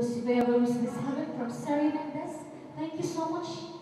Lucifer receiving this Heaven from Surrey Mendes. Thank you so much.